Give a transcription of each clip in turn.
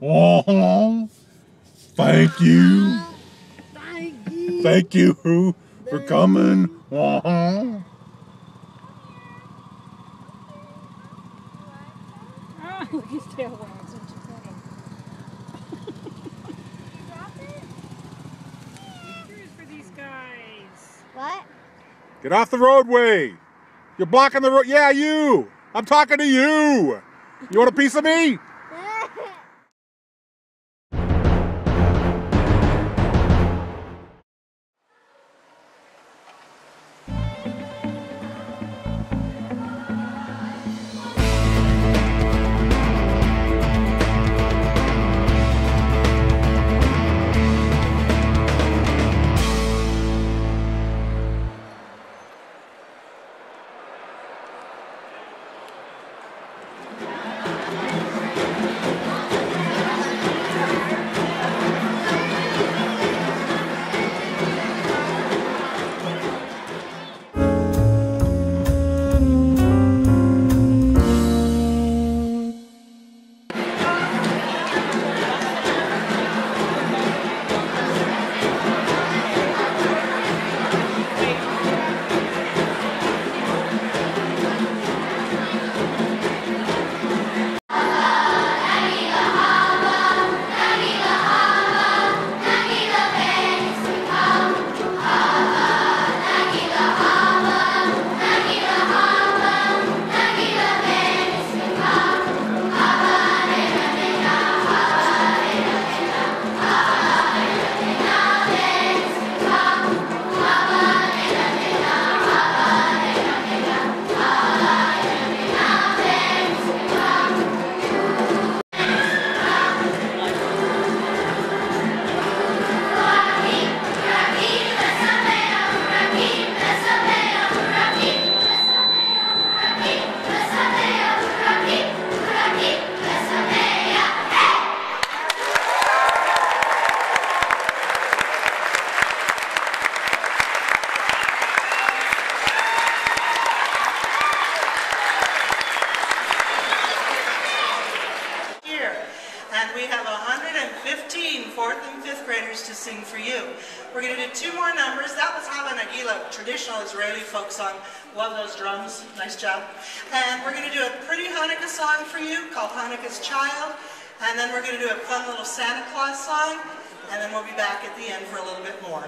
Oh, thank you. Thank you. Thank you for coming. Oh. Oh, look at his tail wags. Such a funny. Cruise for these guys. What? Get off the roadway. You're blocking the road. Yeah, you. I'm talking to you. You want a piece of me? We're going to do two more numbers. That was Hava Nagila, traditional Israeli folk song. Love those drums. Nice job. And we're going to do a pretty Hanukkah song for you called Hanukkah's Child. And then we're going to do a fun little Santa Claus song. And then we'll be back at the end for a little bit more.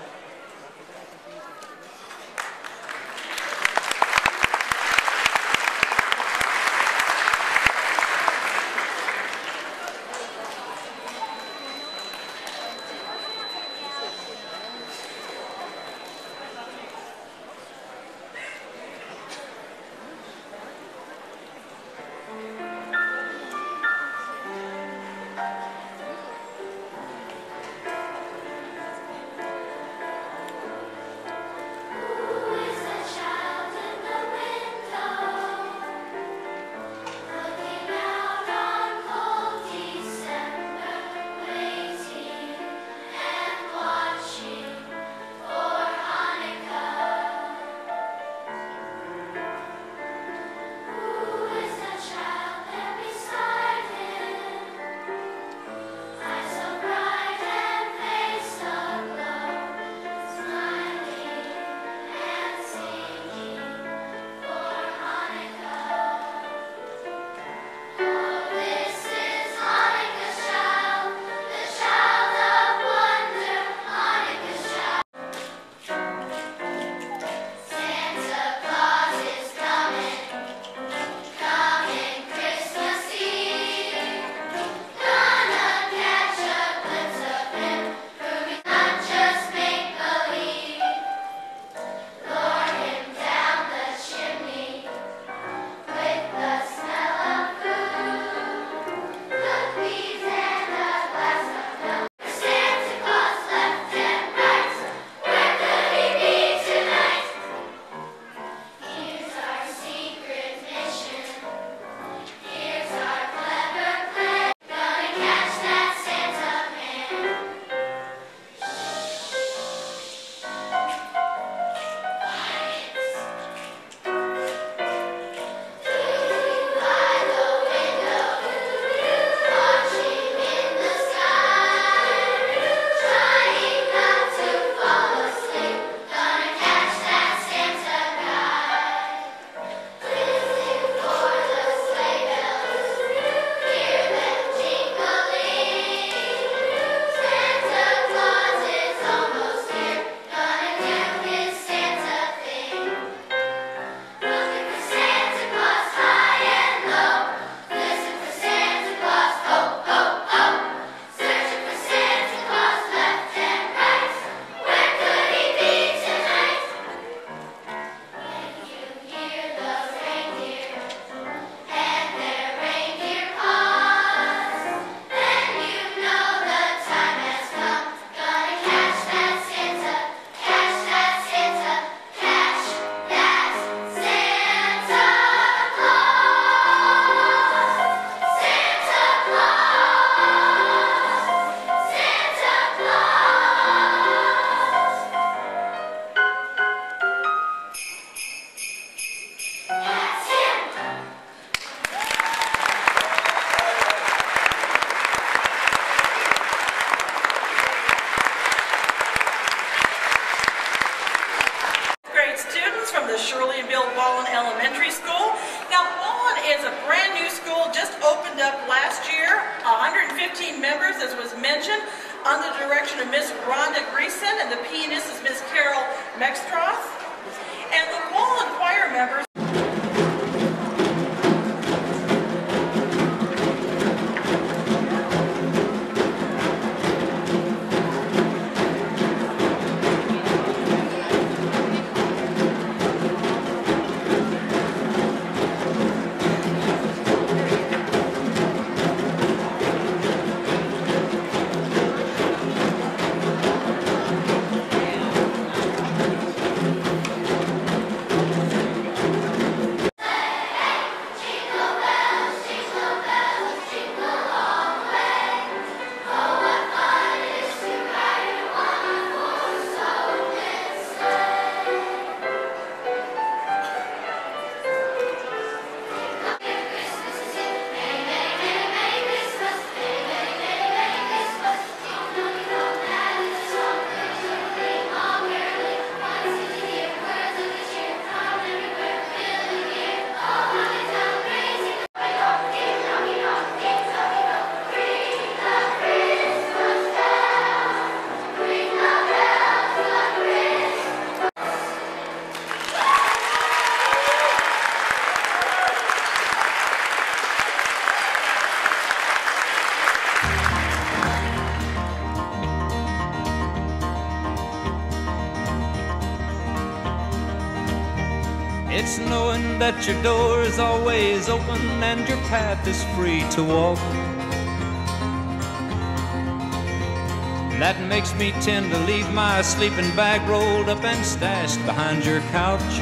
Under the direction of Miss Rhonda Greason, and the pianist is Miss Carol Mextroth. And the Wallin choir members It's knowing that your door is always open and your path is free to walk. That makes me tend to leave my sleeping bag rolled up and stashed behind your couch.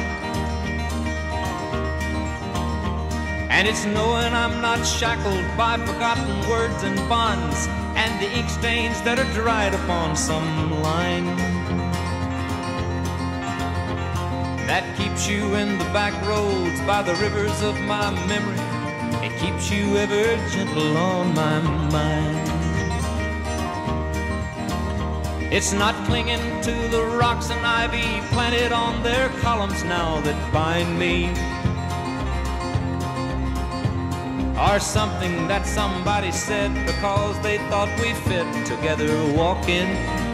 And it's knowing I'm not shackled by forgotten words and bonds and the ink stains that are dried upon some line. That keeps you in the back roads by the rivers of my memory. It keeps you ever gentle on my mind. It's not clinging to the rocks and ivy planted on their columns now that bind me. Or something that somebody said because they thought we fit together walking.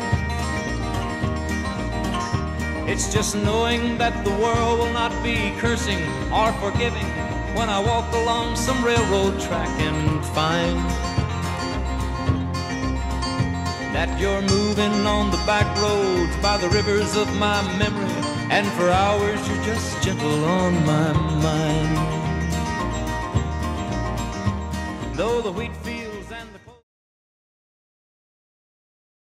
It's just knowing that the world will not be cursing or forgiving when I walk along some railroad track and find that you're moving on the back roads by the rivers of my memory, and for hours you're just gentle on my mind. Though the wheat